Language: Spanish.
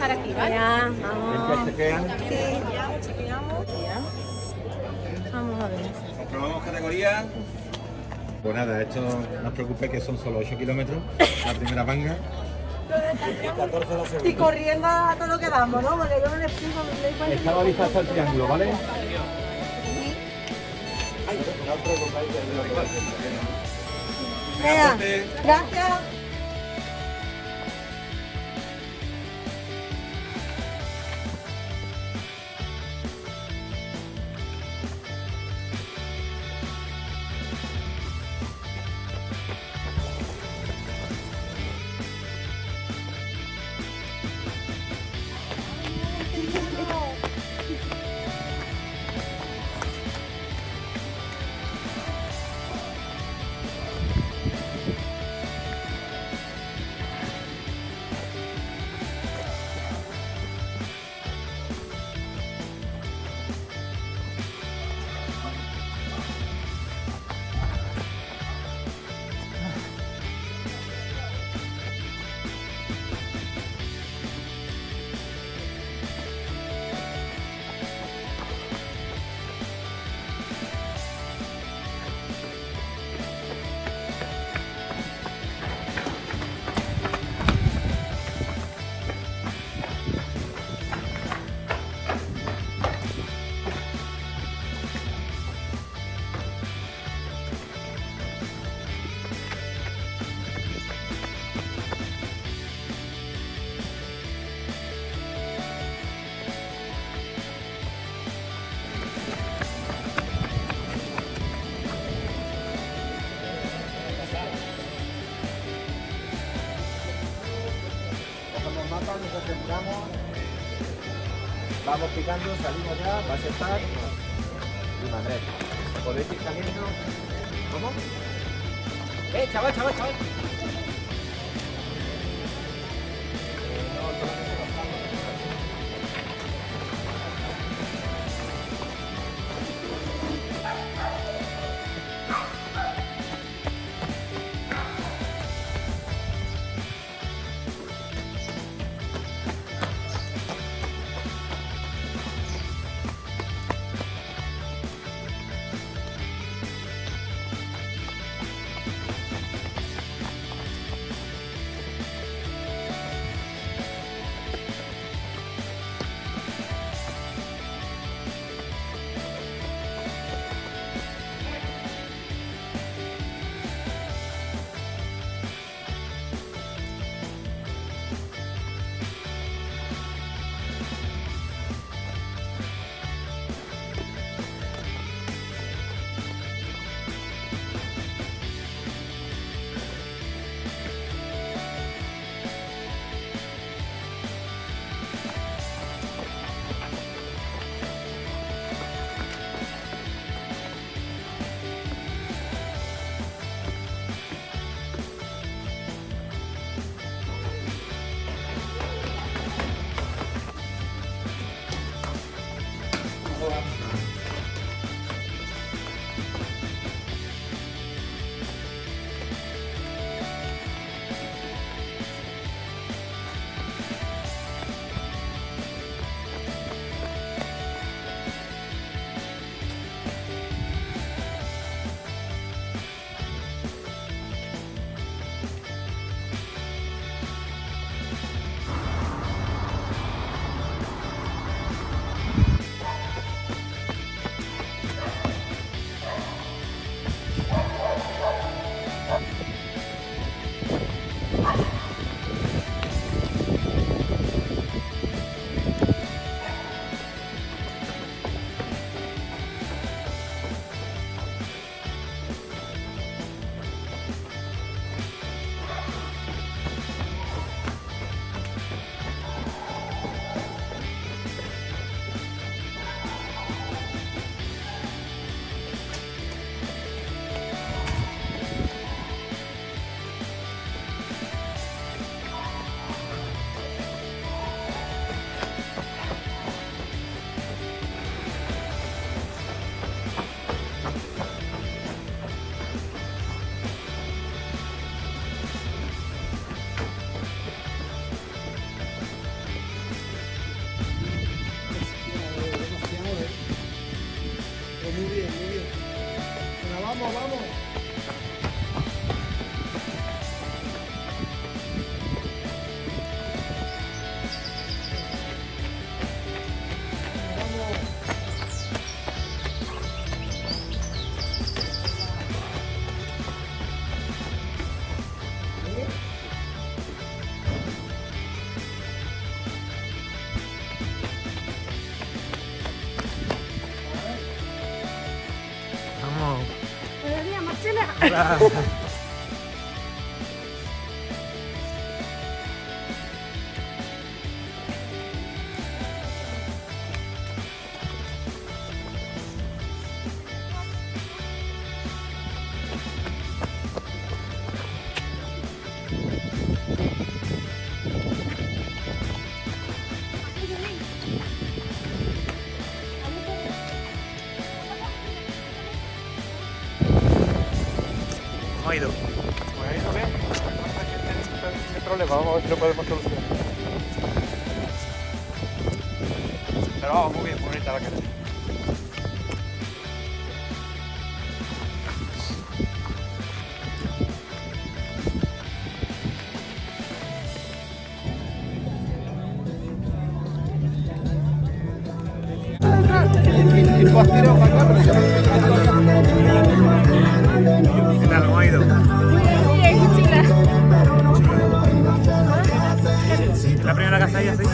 estar aquí, ¿vale? Ya, ¿En vamos. qué chequean? Sí. Vamos a ver. Comprobamos categoría. Pues nada, esto no os preocupéis que son solo 8 kilómetros, la primera manga. Estoy corriendo a todo lo que damos, ¿no? Porque yo no le explico, me doy cuenta. Está balizado hasta el triángulo, ¿vale? No os preocupéis que es lo igual. Venga, Suerte. gracias. Nos aseguramos. Vamos picando, salimos ya, va a estar. Y madre. ¿Podéis ir saliendo? ¿Cómo? ¡Eh, chaval, chaval, chaval! 真的。ha ido? Pues problema, vamos a ver si lo podemos solucionar. Pero vamos, muy bien, muy bonita la. ¿Cómo ha ido? ¿Es la primera que hacéis así?